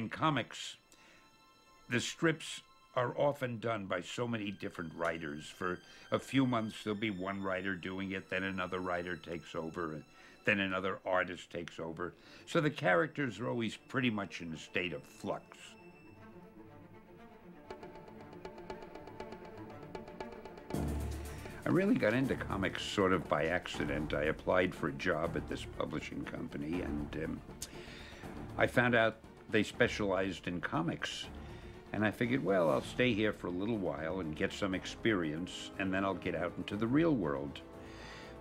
in comics, the strips are often done by so many different writers. For a few months, there'll be one writer doing it, then another writer takes over, then another artist takes over. So the characters are always pretty much in a state of flux. I really got into comics sort of by accident. I applied for a job at this publishing company, and um, I found out they specialized in comics. And I figured, well, I'll stay here for a little while and get some experience, and then I'll get out into the real world.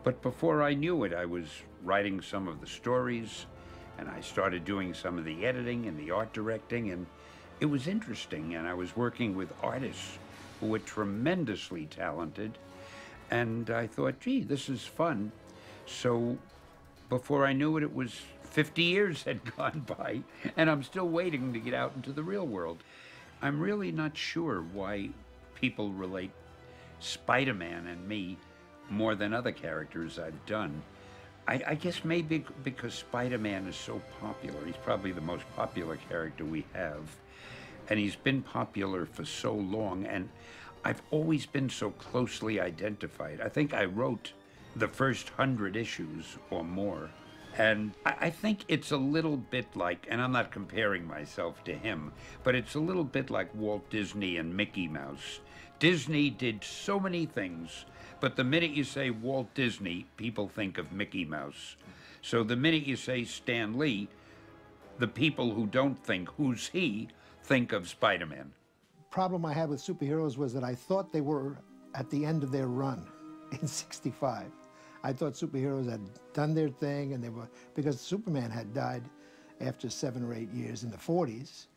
But before I knew it, I was writing some of the stories, and I started doing some of the editing and the art directing, and it was interesting. And I was working with artists who were tremendously talented, and I thought, gee, this is fun. So before I knew it, it was 50 years had gone by, and I'm still waiting to get out into the real world. I'm really not sure why people relate Spider Man and me more than other characters I've done. I, I guess maybe because Spider Man is so popular. He's probably the most popular character we have. And he's been popular for so long, and I've always been so closely identified. I think I wrote the first hundred issues or more. And I, think it's a little bit like, and I'm not comparing myself to him, but it's a little bit like Walt Disney and Mickey Mouse. Disney did so many things, but the minute you say Walt Disney, people think of Mickey Mouse. So the minute you say Stan Lee, the people who don't think who's he think of Spider Man. Problem I had with superheroes was that I thought they were at the end of their run in 65. I thought superheroes had done their thing, and they were because Superman had died after seven or eight years in the 40s,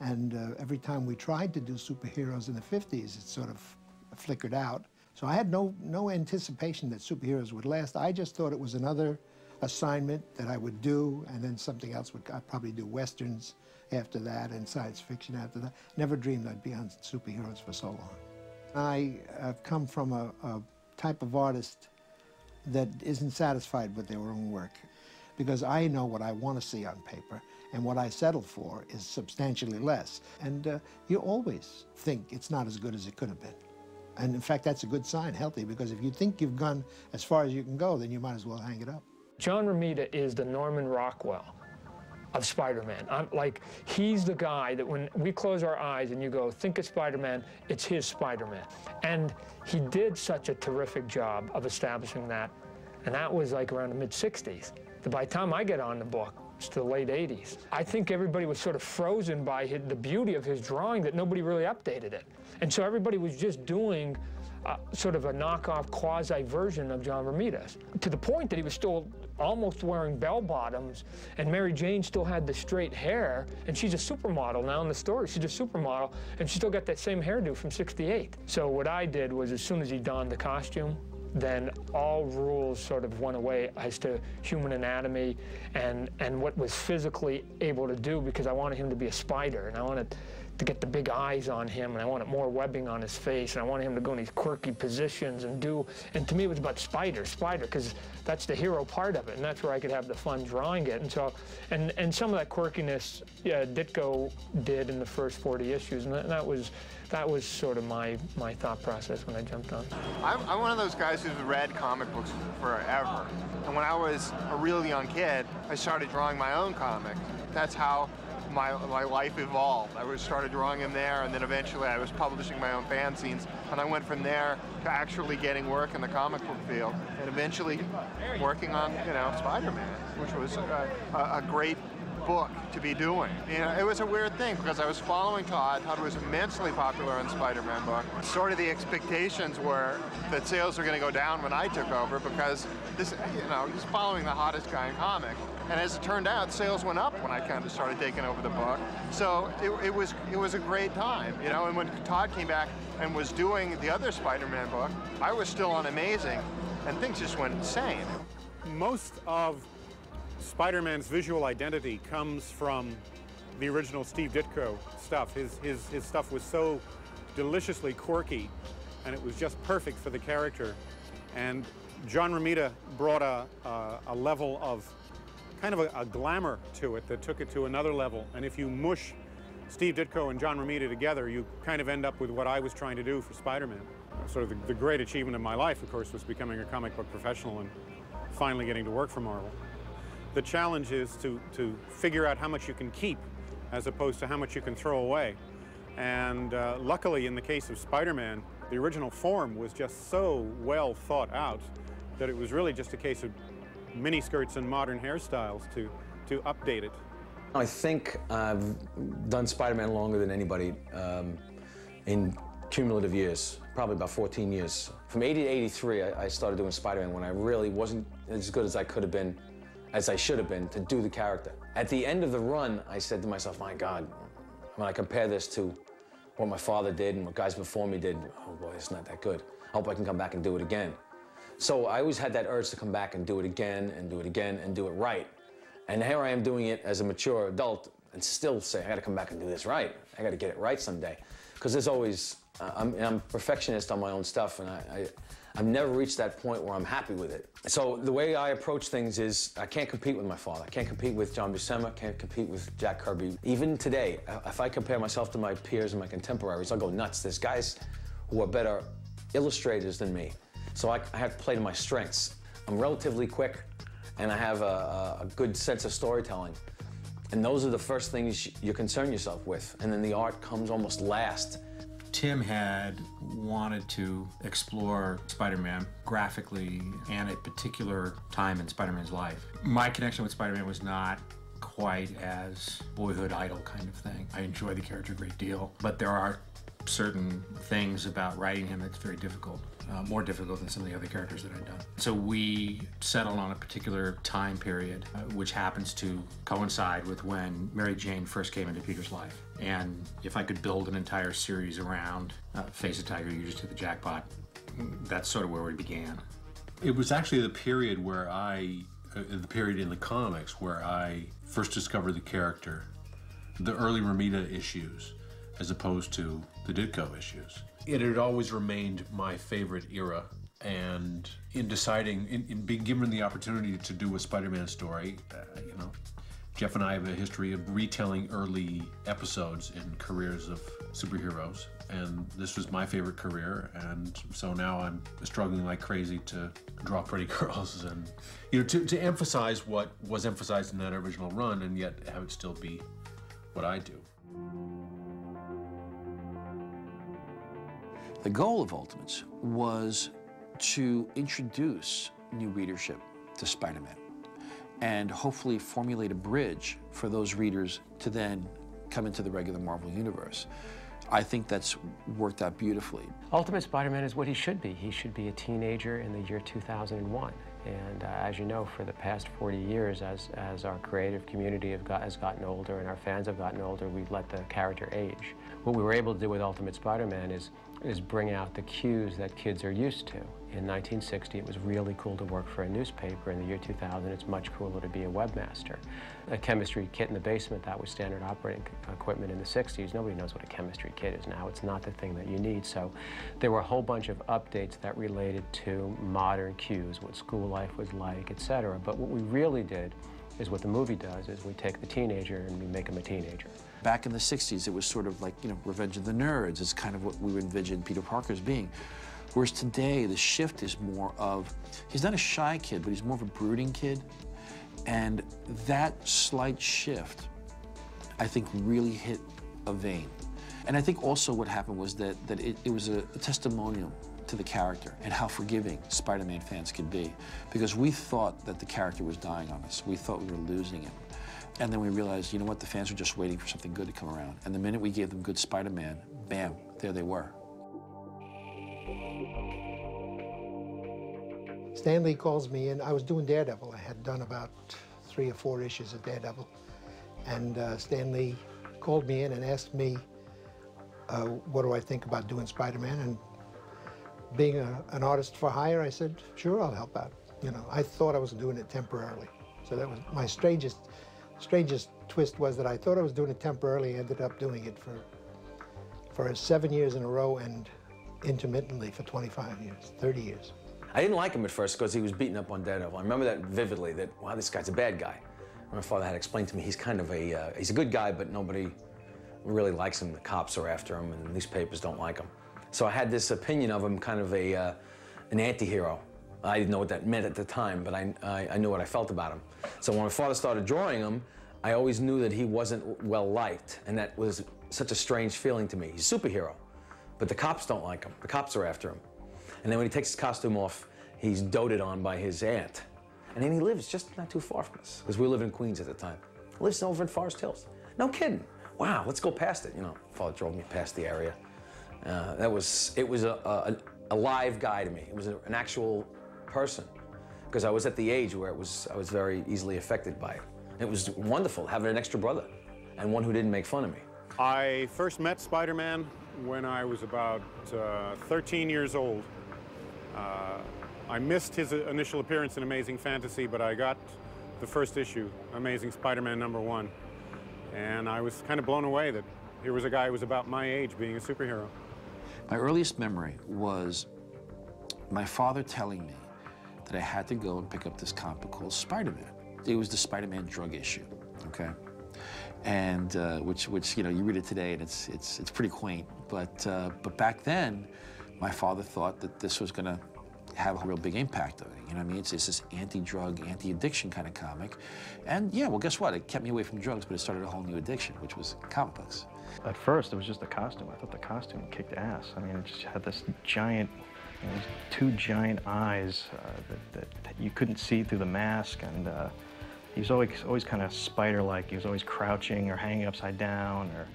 and uh, every time we tried to do superheroes in the 50s, it sort of flickered out. So I had no no anticipation that superheroes would last. I just thought it was another assignment that I would do, and then something else would I'd probably do westerns after that and science fiction after that. Never dreamed I'd be on superheroes for so long. I have come from a, a type of artist that isn't satisfied with their own work because I know what I want to see on paper and what I settle for is substantially less. And uh, you always think it's not as good as it could have been. And in fact, that's a good sign, healthy, because if you think you've gone as far as you can go, then you might as well hang it up. John Romita is the Norman Rockwell of Spider-Man. I'm like, he's the guy that when we close our eyes and you go, think of Spider-Man, it's his Spider-Man. And he did such a terrific job of establishing that. And that was like around the mid-60s. By the time I get on the book, it's the late 80s. I think everybody was sort of frozen by his, the beauty of his drawing that nobody really updated it. And so everybody was just doing sort of a knockoff quasi version of John Romita's, to the point that he was still almost wearing bell bottoms, and Mary Jane still had the straight hair, and she's a supermodel now in the story. She's a supermodel, and she still got that same hairdo from 68. So what I did was as soon as he donned the costume, then all rules sort of went away as to human anatomy and, and what was physically able to do because I wanted him to be a spider and I wanted to get the big eyes on him, and I wanted more webbing on his face, and I wanted him to go in these quirky positions and do. And to me, it was about Spider, Spider, because that's the hero part of it, and that's where I could have the fun drawing it. And so, and and some of that quirkiness, yeah, Ditko did in the first 40 issues, and that, that was that was sort of my my thought process when I jumped on. I'm, I'm one of those guys who's read comic books forever, and when I was a real young kid, I started drawing my own comics. That's how my, my life evolved. I was started drawing in there, and then eventually I was publishing my own fanzines, and I went from there to actually getting work in the comic book field, and eventually working on, you know, Spider-Man, which was a, a, a great book to be doing. You know, it was a weird thing because I was following Todd. Todd was immensely popular on Spider-Man book. Sort of the expectations were that sales were going to go down when I took over because this, you know, he's following the hottest guy in comics. And as it turned out, sales went up when I kind of started taking over the book. So it, it was it was a great time, you know. And when Todd came back and was doing the other Spider-Man book, I was still on Amazing, and things just went insane. Most of Spider-Man's visual identity comes from the original Steve Ditko stuff. His, his, his stuff was so deliciously quirky, and it was just perfect for the character. And John Romita brought a, a, a level of kind of a, a, glamour to it that took it to another level. And if you mush Steve Ditko and John Romita together, you kind of end up with what I was trying to do for Spider-Man. Sort of the, the great achievement of my life, of course, was becoming a comic book professional and finally getting to work for Marvel. The challenge is to, to figure out how much you can keep as opposed to how much you can throw away. And uh, luckily, in the case of Spider-Man, the original form was just so well thought out that it was really just a case of miniskirts and modern hairstyles to, to update it. I think I've done Spider-Man longer than anybody um, in cumulative years, probably about 14 years. From 80 to 83, I, I started doing Spider-Man when I really wasn't as good as I could have been, as I should have been, to do the character. At the end of the run, I said to myself, my God, when I compare this to what my father did and what guys before me did, oh boy, it's not that good. I hope I can come back and do it again. So I always had that urge to come back and do it again and do it again and do it right. And here I am doing it as a mature adult and still say, I gotta come back and do this right. I gotta get it right someday. Because there's always, uh, I'm, I'm, perfectionist on my own stuff and I, I, I've never reached that point where I'm happy with it. So the way I approach things is I can't compete with my father. I can't compete with John Buscema, I can't compete with Jack Kirby. Even today, uh, if I compare myself to my peers and my contemporaries, I'll go nuts. There's guys who are better illustrators than me. So I, I have to play to my strengths. I'm relatively quick and I have a, a good sense of storytelling. And those are the first things you concern yourself with. And then the art comes almost last. Tim had wanted to explore Spider-Man graphically and a particular time in Spider-Man's life. My connection with Spider-Man was not quite as boyhood idol kind of thing. I enjoy the character a great deal, but there are certain things about writing him that's very difficult, uh, more difficult than some of the other characters that I've done. So we settled on a particular time period, uh, which happens to coincide with when Mary Jane first came into Peter's life. And if I could build an entire series around uh, Face a Tiger, you just hit the jackpot. That's sort of where we began. It was actually the period where I, uh, the period in the comics where I first discovered the character, the early Romita issues as opposed to the Ditko issues. It had always remained my favorite era, and in deciding, in, in being given the opportunity to do a Spider-Man story, uh, you know, Jeph and I have a history of retelling early episodes in careers of superheroes, and this was my favorite career, and so now I'm struggling like crazy to draw pretty girls and, you know, to, to emphasize what was emphasized in that original run and yet have it still be what I do. The goal of Ultimates was to introduce new readership to Spider-Man and hopefully formulate a bridge for those readers to then come into the regular Marvel Universe. I think that's worked out beautifully. Ultimate Spider-Man is what he should be. He should be a teenager in the year 2001. And uh, as you know, for the past 40 years, as, as our creative community got, has gotten older and our fans have gotten older, we've let the character age. What we were able to do with Ultimate Spider-Man is, is bring out the cues that kids are used to. In 1960, it was really cool to work for a newspaper. In the year 2000, it's much cooler to be a webmaster. A chemistry kit in the basement, that was standard operating equipment in the 60s. Nobody knows what a chemistry kit is now. It's not the thing that you need. So there were a whole bunch of updates that related to modern cues, what school life was like, et cetera. But what we really did is what the movie does, is we take the teenager and we make him a teenager. Back in the 60s, it was sort of like, you know, Revenge of the Nerds is kind of what we envisioned Peter Parker as being. Whereas today, the shift is more of, he's not a shy kid, but he's more of a brooding kid. And that slight shift, I think, really hit a vein. And I think also what happened was that, that it, it was a, a testimonial to the character and how forgiving Spider-Man fans could be. Because we thought that the character was dying on us. We thought we were losing him. And then we realized, you know what, the fans were just waiting for something good to come around. And the minute we gave them good Spider-Man, bam, there they were. Stan Lee calls me in. I was doing Daredevil. I had done about three or four issues of Daredevil. And uh, Stan Lee called me in and asked me, uh, what do I think about doing Spider-Man? And being a, an artist for hire, I said, sure, I'll help out. You know, I thought I was doing it temporarily. So that was my strangest, strangest twist was that I thought I was doing it temporarily, ended up doing it for, for seven years in a row and intermittently for 25 years, 30 years. I didn't like him at first because he was beating up on Daredevil. I remember that vividly, that, wow, this guy's a bad guy. My father had explained to me he's kind of a, uh, he's a good guy, but nobody really likes him. The cops are after him, and the newspapers don't like him. So I had this opinion of him, kind of a uh, an anti-hero. I didn't know what that meant at the time, but I, I, I knew what I felt about him. So when my father started drawing him, I always knew that he wasn't well liked, and that was such a strange feeling to me. He's a superhero, but the cops don't like him. The cops are after him. And then when he takes his costume off, he's doted on by his aunt. And then he lives just not too far from us, because we live in Queens at the time. He lives over in Forest Hills. No kidding. Wow, let's go past it. You know, father drove me past the area. Uh, that was, it was a, a, a live guy to me. It was a, an actual person, because I was at the age where it was, I was very easily affected by it. It was wonderful having an extra brother and one who didn't make fun of me. I first met Spider-Man when I was about uh, 13 years old. Uh, I missed his initial appearance in Amazing Fantasy, but I got the first issue, Amazing Spider-Man number one. And I was kind of blown away that here was a guy who was about my age being a superhero. My earliest memory was my father telling me that I had to go and pick up this comic called Spider-Man. It was the Spider-Man drug issue, okay? And uh, which, which you know, you read it today and it's, it's, it's pretty quaint. But, uh, but back then, my father thought that this was going to have a real big impact on it. You know what I mean? It's, it's this anti-drug, anti-addiction kind of comic. And yeah, well, guess what? It kept me away from drugs, but it started a whole new addiction, which was comic books. At first, it was just the costume. I thought the costume kicked ass. I mean, it just had this giant, you know, two giant eyes uh, that, that, that, you couldn't see through the mask, and uh, he was always always kind of spider-like. He was always crouching or hanging upside down or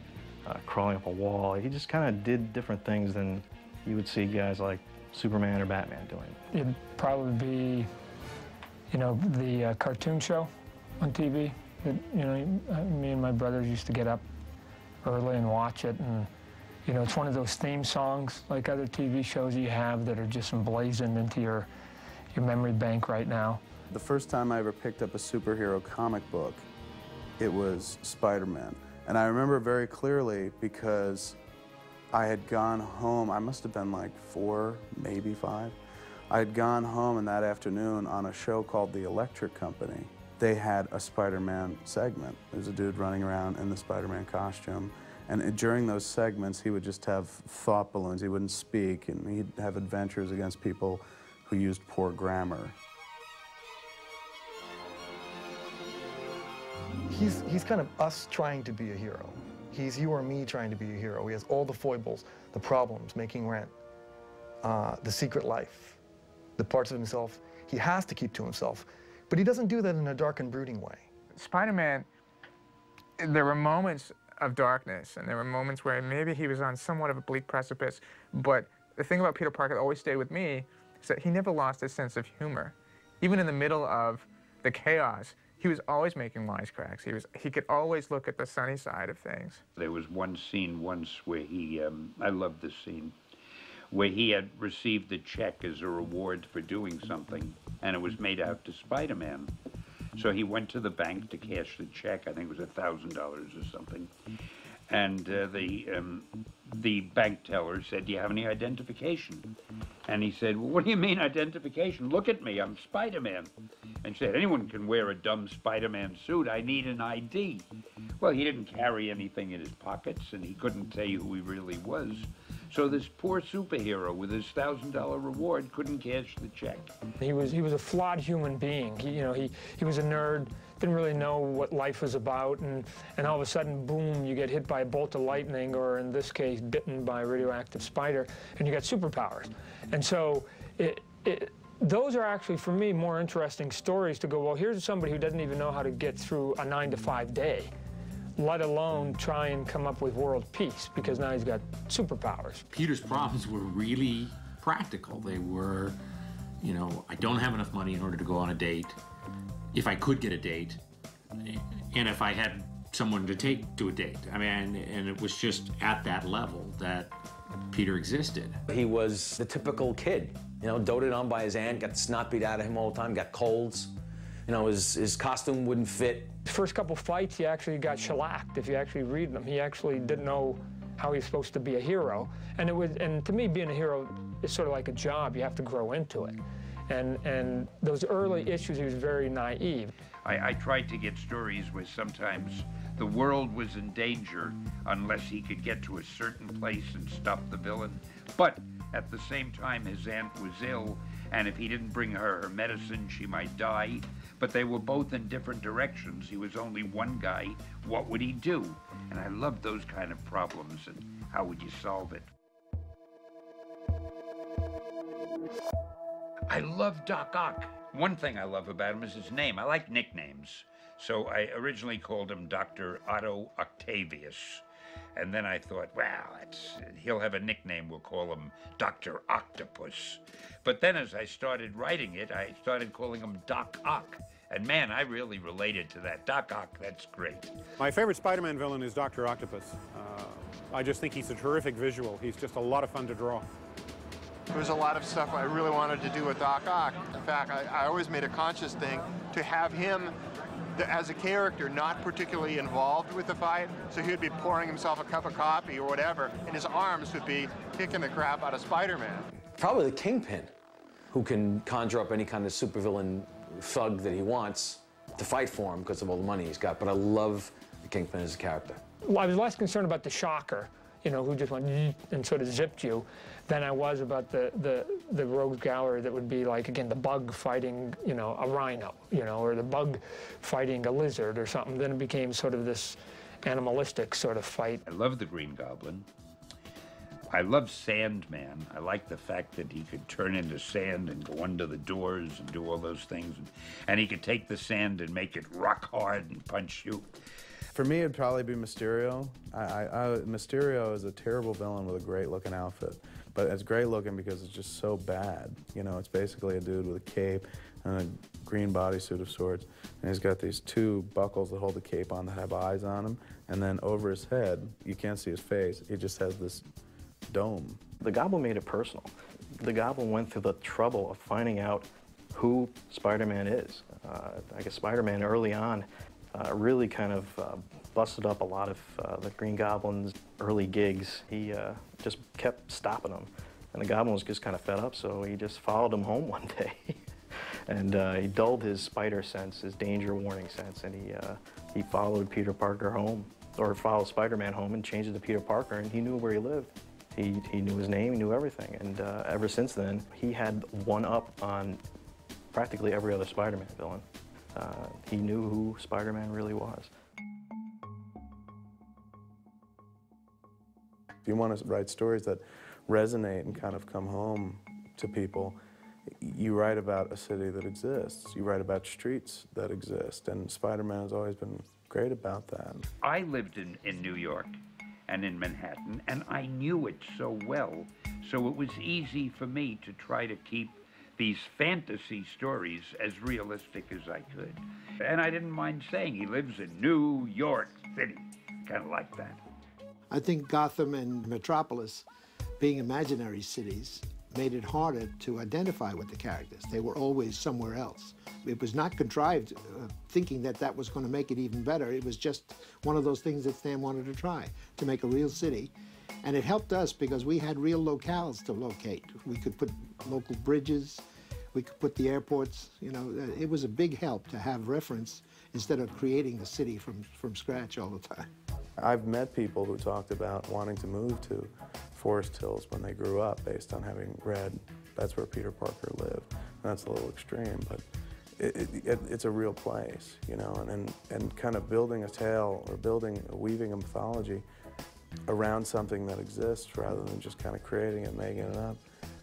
uh, crawling up a wall. He just kind of did different things than you would see guys like Superman or Batman doing. It'd probably be, you know, the uh, cartoon show on TV. That, you know, me and my brothers used to get up early and watch it, and you know, it's one of those theme songs like other TV shows you have that are just emblazoned into your your memory bank right now. The first time I ever picked up a superhero comic book, it was Spider-Man. And I remember very clearly because I had gone home, I must have been like four, maybe five. I had gone home and that afternoon on a show called The Electric Company. They had a Spider-Man segment. There's a dude running around in the Spider-Man costume. And during those segments, he would just have thought balloons. He wouldn't speak, and he'd have adventures against people who used poor grammar. He's, he's kind of us trying to be a hero. He's you or me trying to be a hero. He has all the foibles, the problems, making rent, uh, the secret life, the parts of himself he has to keep to himself. But he doesn't do that in a dark and brooding way. Spider-Man, there were moments of darkness, and there were moments where maybe he was on somewhat of a bleak precipice, but the thing about Peter Parker that always stayed with me is that he never lost his sense of humor. Even in the middle of the chaos, he was always making wisecracks. He was he could always look at the sunny side of things. There was one scene once where he, um, I love this scene, where he had received a check as a reward for doing something, and it was made out to Spider-Man. So he went to the bank to cash the check. I think it was a thousand dollars or something. And uh, the um, the bank teller said, "Do you have any identification?" And he said, "Well, what do you mean identification? Look at me, I'm Spider-Man." And said, "Anyone can wear a dumb Spider-Man suit. I need an ID." Well, he didn't carry anything in his pockets, and he couldn't tell you who he really was. So this poor superhero with his thousand dollar reward couldn't cash the check. He was he was a flawed human being. He, you know, he he was a nerd, didn't really know what life was about, and and all of a sudden, boom, you get hit by a bolt of lightning, or in this case, bitten by a radioactive spider, and you got superpowers. And so it. it those are actually, for me, more interesting stories to go, well, here's somebody who doesn't even know how to get through a nine to five day let alone try and come up with world peace because now he's got superpowers. Peter's problems were really practical. They were, you know, I don't have enough money in order to go on a date. If I could get a date, and if I had someone to take to a date. I mean, and it was just at that level that Peter existed. He was the typical kid, you know, doted on by his aunt, got snot beat out of him all the time, got colds. You know, his, his costume wouldn't fit. First couple fights, he actually got shellacked. If you actually read them, he actually didn't know how he's supposed to be a hero. And it was, and to me, being a hero is sort of like a job. You have to grow into it. And, and those early issues, he was very naive. I, I tried to get stories where sometimes the world was in danger unless he could get to a certain place and stop the villain. But at the same time, his aunt was ill, and if he didn't bring her her medicine, she might die. But they were both in different directions. He was only one guy. What would he do? And I loved those kind of problems and how would you solve it? I love Doc Ock. One thing I love about him is his name. I like nicknames. So I originally called him Dr. Otto Octavius. And then I thought, wow, he'll have a nickname. We'll call him Dr. Octopus. But then as I started writing it, I started calling him Doc Ock. And man, I really related to that. Doc Ock, that's great. My favorite Spider-Man villain is Dr. Octopus. Uh, I just think he's a terrific visual. He's just a lot of fun to draw. There was a lot of stuff I really wanted to do with Doc Ock. In fact, I, I always made a conscious thing to have him as a character not particularly involved with the fight, so he'd be pouring himself a cup of coffee or whatever, and his arms would be kicking the crap out of Spider-Man. Probably the Kingpin, who can conjure up any kind of supervillain thug that he wants to fight for him because of all the money he's got. But I love the Kingpin as a character. Well, I was less concerned about the Shocker, you know, who just went and sort of zipped you, than I was about the, the, the rogue gallery that would be like, again, the bug fighting, you know, a rhino, you know, or the bug fighting a lizard or something. Then it became sort of this animalistic sort of fight. I love the Green Goblin. I love Sandman. I like the fact that he could turn into sand and go under the doors and do all those things. And, and he could take the sand and make it rock hard and punch you. For me, it'd probably be Mysterio. I, I, I, Mysterio is a terrible villain with a great looking outfit. But it's great looking because it's just so bad. You know, it's basically a dude with a cape and a green bodysuit of sorts. And he's got these two buckles that hold the cape on that have eyes on them. And then over his head, you can't see his face, he just has this dome. The Goblin made it personal. The Goblin went through the trouble of finding out who Spider-Man is. Uh, I guess Spider-Man early on uh, really kind of uh, busted up a lot of uh, the Green Goblin's early gigs. He uh, just kept stopping them. And the Goblin was just kind of fed up, so he just followed him home one day. and uh, he dulled his spider sense, his danger warning sense, and he, uh, he followed Peter Parker home, or followed Spider-Man home and changed it to Peter Parker, and he knew where he lived. He, he knew his name, he knew everything, and ever since then, he had one up on practically every other Spider-Man villain. Uh, he knew who Spider-Man really was. If you want to write stories that resonate and kind of come home to people, you write about a city that exists. You write about streets that exist, and Spider-Man has always been great about that. I lived in, in New York and in Manhattan, and I knew it so well, so it was easy for me to try to keep these fantasy stories as realistic as I could. And I didn't mind saying he lives in New York City, kind of like that. I think Gotham and Metropolis, being imaginary cities, made it harder to identify with the characters. They were always somewhere else. It was not contrived uh, thinking that that was going to make it even better. It was just one of those things that Stan wanted to try, to make a real city. And it helped us because we had real locales to locate. We could put local bridges, we could put the airports, you know, uh, it was a big help to have reference instead of creating the city from, from scratch all the time. I've met people who talked about wanting to move to Forest Hills when they grew up based on having read that's where Peter Parker lived. And that's a little extreme, but it, it, it's a real place, you know, and, and, and kind of building a tale or building, weaving a mythology around something that exists rather than just kind of creating it, making it up.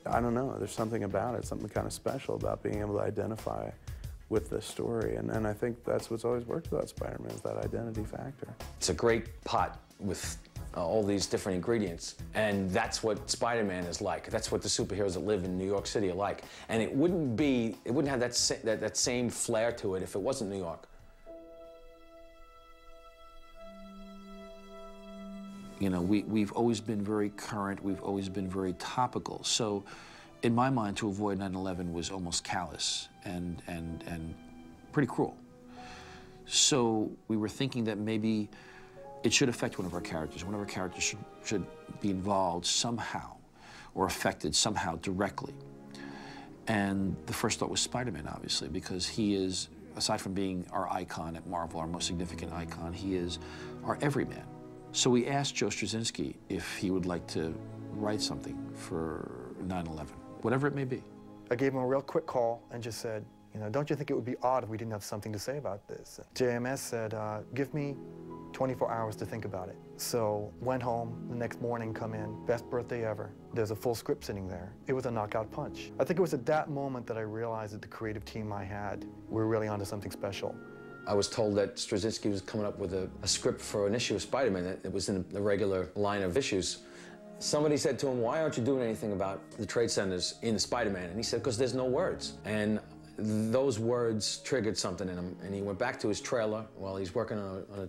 I don't know, there's something about it, something kind of special about being able to identify with this story. And, and I think that's what's always worked about Spider-Man is that identity factor. It's a great pot with uh, all these different ingredients. And that's what Spider-Man is like. That's what the superheroes that live in New York City are like. And it wouldn't be, it wouldn't have that, that, that same flair to it if it wasn't New York. You know, we, we've always been very current, we've always been very topical. So in my mind, to avoid 9-11 was almost callous and, and, and pretty cruel. So we were thinking that maybe it should affect one of our characters. One of our characters should, should be involved somehow or affected somehow directly. And the first thought was Spider-Man, obviously, because he is, aside from being our icon at Marvel, our most significant icon, he is our everyman. So we asked Joe Straczynski if he would like to write something for 9/11, whatever it may be. I gave him a real quick call and just said, you know, don't you think it would be odd if we didn't have something to say about this? JMS said, uh, give me 24 hours to think about it. So went home the next morning, come in, best birthday ever. There's a full script sitting there. It was a knockout punch. I think it was at that moment that I realized that the creative team I had were really onto something special. I was told that Straczynski was coming up with a, a script for an issue of Spider-Man that it was in the regular line of issues. Somebody said to him, why aren't you doing anything about the trade centers in Spider-Man? And he said, because there's no words. And those words triggered something in him. And he went back to his trailer while he's working on a, on a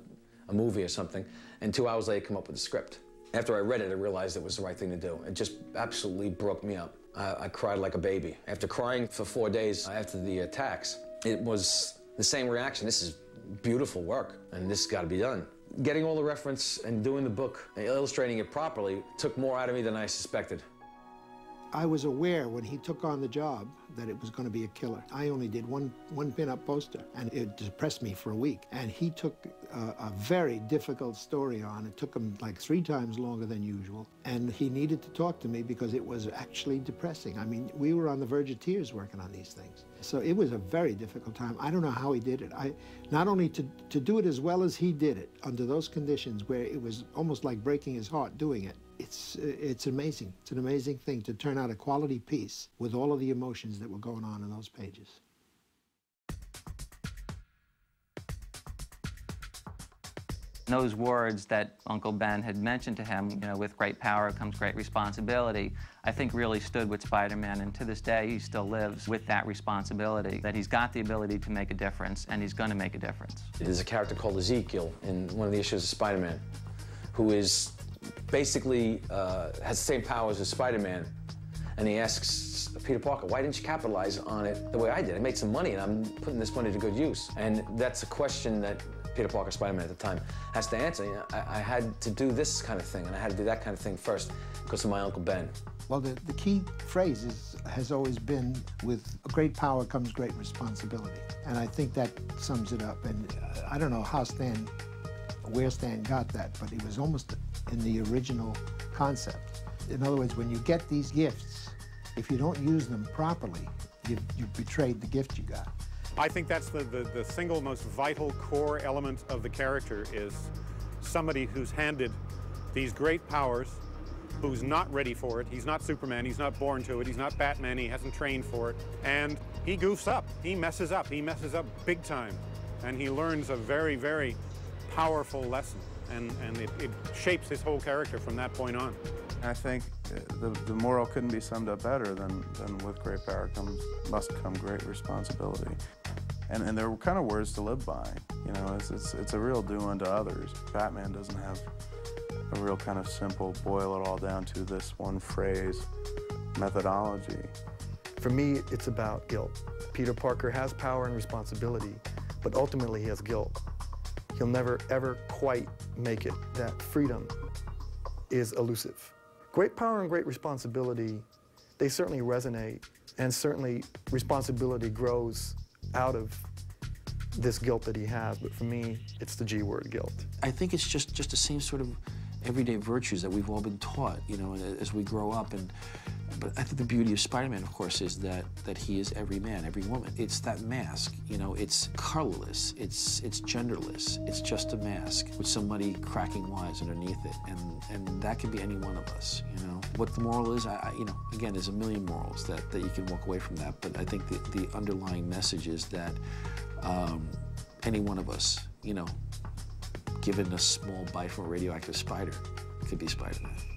a movie or something, and two hours later come up with a script. After I read it, I realized it was the right thing to do. It just absolutely broke me up. I, I cried like a baby. After crying for four days after the attacks, it was the same reaction. This is beautiful work, and this has got to be done. Getting all the reference and doing the book and illustrating it properly took more out of me than I suspected. I was aware when he took on the job that it was going to be a killer. I only did one one pin-up poster, and it depressed me for a week. And he took a, a, very difficult story on. It took him like three times longer than usual, and he needed to talk to me because it was actually depressing. I mean, we were on the verge of tears working on these things. So it was a very difficult time. I don't know how he did it. I not only to to do it as well as he did it under those conditions where it was almost like breaking his heart doing it it's it's amazing. It's an amazing thing to turn out a quality piece with all of the emotions that were going on in those pages. Those words that Uncle Ben had mentioned to him, you know, with great power comes great responsibility, I think really stood with Spider-Man, and to this day he still lives with that responsibility, that he's got the ability to make a difference, and he's going to make a difference. There's a character called Ezekiel in one of the issues of Spider-Man, who is basically uh, has the same powers as Spider-Man. And he asks Peter Parker, why didn't you capitalize on it the way I did? I made some money and I'm putting this money to good use. And that's a question that Peter Parker, Spider-Man at the time, has to answer. You know, I, I, had to do this kind of thing and I had to do that kind of thing first because of my Uncle Ben. Well, the, the key phrase is, has always been, with great power comes great responsibility. And I think that sums it up. And uh, I don't know how Stan, where Stan got that, but it was almost in the original concept. In other words, when you get these gifts, if you don't use them properly, you've, you've betrayed the gift you got. I think that's the, the, the single most vital core element of the character is somebody who's handed these great powers, who's not ready for it. He's not Superman, he's not born to it, he's not Batman, he hasn't trained for it. And he goofs up, he messes up, he messes up big time. And he learns a very, very powerful lesson and, and it, it, shapes his whole character from that point on. I think uh, the, the moral couldn't be summed up better than, than with great power comes must come great responsibility. And, and they're kind of words to live by. You know, it's, it's, it's a real do unto others. Batman doesn't have a real kind of simple boil it all down to this one phrase methodology. For me, it's about guilt. Peter Parker has power and responsibility, but ultimately he has guilt. He'll never, ever quite make it. That freedom is elusive. Great power and great responsibility, they certainly resonate, and certainly responsibility grows out of this guilt that he has. But for me, it's the G word, guilt. I think it's just, just the same sort of everyday virtues that we've all been taught, you know, as we grow up. And but I think the beauty of Spider-Man, of course, is that that he is every man, every woman. It's that mask, you know. It's colorless. It's it's genderless. It's just a mask with somebody cracking wise underneath it, and and that could be any one of us, you know. What the moral is, I, I you know, again, there's a million morals that that you can walk away from that, but I think the the underlying message is that um, any one of us, you know, given a small bite from a radioactive spider, could be Spider-Man.